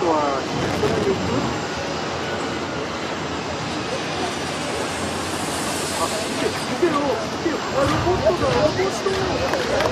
とはそれによくあ見て見てよ見てよあロボットだロボット。